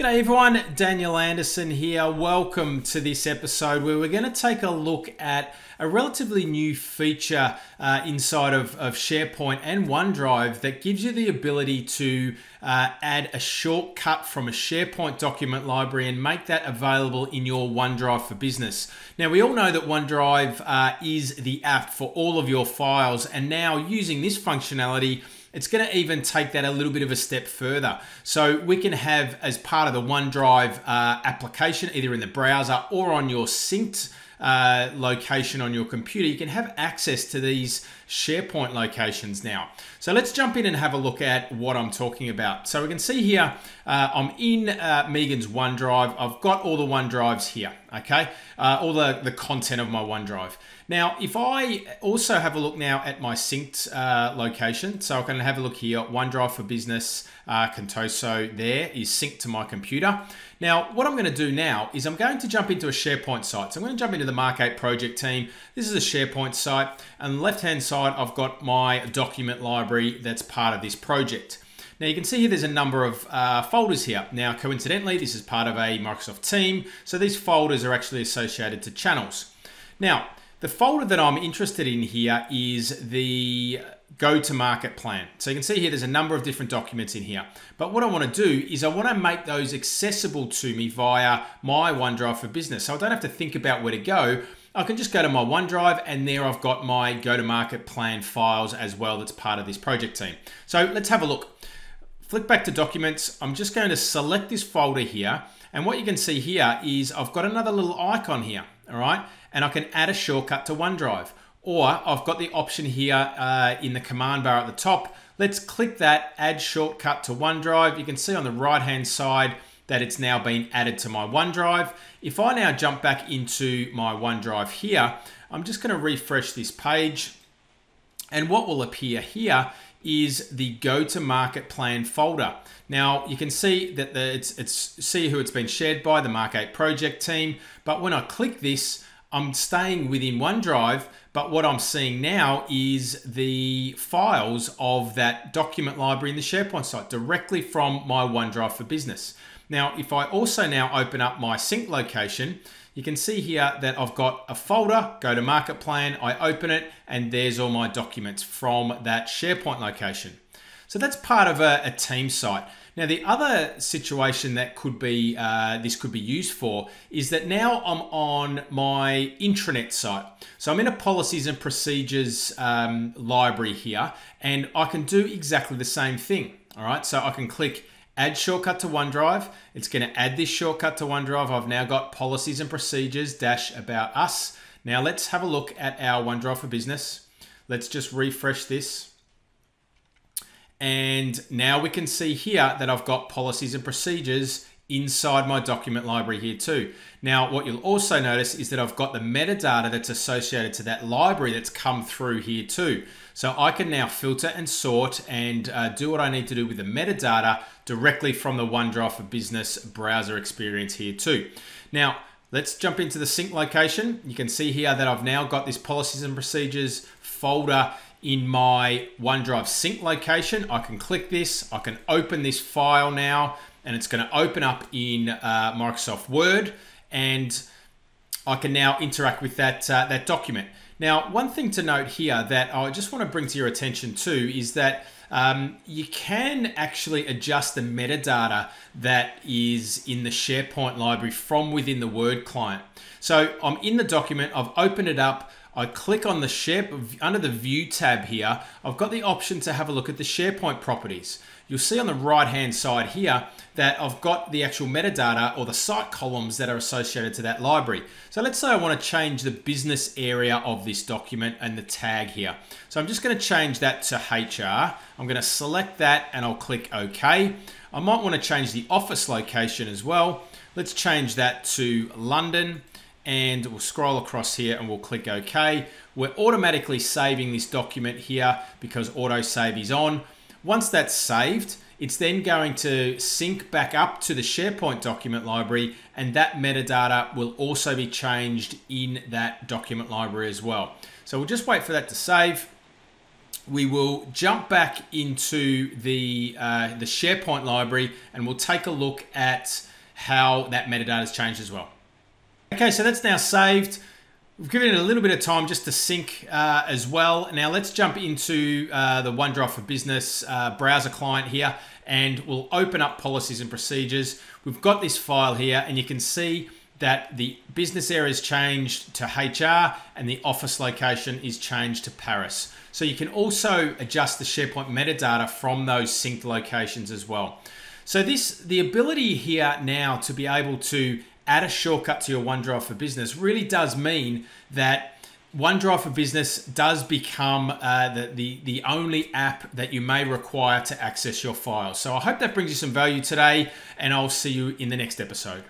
G'day everyone, Daniel Anderson here. Welcome to this episode where we're going to take a look at a relatively new feature uh, inside of, of, SharePoint and OneDrive that gives you the ability to uh, add a shortcut from a SharePoint document library and make that available in your OneDrive for Business. Now, we all know that OneDrive uh, is the app for all of your files, and now using this functionality, it's going to even take that a little bit of a step further. So we can have as part of the OneDrive uh, application, either in the browser or on your synced uh, location on your computer, you can have access to these SharePoint locations now. So let's jump in and have a look at what I'm talking about. So we can see here, uh, I'm in uh, Megan's OneDrive. I've got all the OneDrives here, okay? Uh, all the, the content of my OneDrive. Now, if I also have a look now at my synced uh, location, so I can have a look here, at OneDrive for Business, uh, Contoso there is synced to my computer. Now, what I'm going to do now is I'm going to jump into a SharePoint site. So I'm going to jump into the Mark 8 project team. This is a SharePoint site. And left-hand side, I've got my document library that's part of this project. Now you can see here there's a number of uh, folders here. Now coincidentally, this is part of a Microsoft team, so these folders are actually associated to channels. Now, the folder that I'm interested in here is the go-to-market plan. So you can see here there's a number of different documents in here. But what I want to do is I want to make those accessible to me via my OneDrive for Business. So I don't have to think about where to go. I can just go to my OneDrive and there I've got my go-to-market plan files as well that's part of this project team. So let's have a look. Flick back to documents. I'm just going to select this folder here. And what you can see here is I've got another little icon here, all right? And I can add a shortcut to OneDrive. Or I've got the option here uh, in the command bar at the top. Let's click that add shortcut to OneDrive. You can see on the right hand side that it's now been added to my OneDrive. If I now jump back into my OneDrive here, I'm just gonna refresh this page. And what will appear here is the go to market plan folder. Now you can see that the, it's, it's see who it's been shared by, the Mark 8 project team. But when I click this, I'm staying within OneDrive, but what I'm seeing now is the files of that document library in the SharePoint site directly from my OneDrive for Business. Now, if I also now open up my sync location, you can see here that I've got a folder, go to market plan, I open it, and there's all my documents from that SharePoint location. So that's part of a, a team site. Now, the other situation that could be uh, this could be used for is that now I'm on my intranet site. So I'm in a policies and procedures um, library here, and I can do exactly the same thing. All right, so I can click add shortcut to OneDrive. It's going to add this shortcut to OneDrive. I've now got policies and procedures dash about us. Now let's have a look at our OneDrive for Business. Let's just refresh this. And now we can see here that I've got policies and procedures inside my document library here too. Now, what you'll also notice is that I've got the metadata that's associated to that library that's come through here too. So I can now filter and sort and uh, do what I need to do with the metadata directly from the OneDrive for Business browser experience here too. Now, let's jump into the sync location. You can see here that I've now got this policies and procedures folder in my OneDrive sync location. I can click this, I can open this file now, and it's going to open up in uh, Microsoft Word, and I can now interact with that, uh, that document. Now, one thing to note here that I just want to bring to your attention too is that um, you can actually adjust the metadata that is in the SharePoint library from within the Word client. So I'm in the document, I've opened it up, I click on the share under the view tab here, I've got the option to have a look at the SharePoint properties. You'll see on the right hand side here that I've got the actual metadata or the site columns that are associated to that library. So let's say I want to change the business area of this document and the tag here. So I'm just going to change that to HR. I'm going to select that and I'll click OK. I might want to change the office location as well. Let's change that to London and we'll scroll across here and we'll click OK. We're automatically saving this document here because autosave is on. Once that's saved, it's then going to sync back up to the SharePoint document library and that metadata will also be changed in that document library as well. So we'll just wait for that to save. we will jump back into the, uh, the SharePoint library and we'll take a look at how that metadata has changed as well. Okay, so that's now saved. We've given it a little bit of time just to sync uh, as well. Now let's jump into uh, the OneDrive for Business uh, browser client here and we'll open up policies and procedures. We've got this file here and you can see that the business area is changed to HR and the office location is changed to Paris. So you can also adjust the SharePoint metadata from those synced locations as well. So this, the ability here now to be able to add a shortcut to your OneDrive for Business really does mean that OneDrive for Business does become uh, the, the, the only app that you may require to access your files. So I hope that brings you some value today, and I'll see you in the next episode.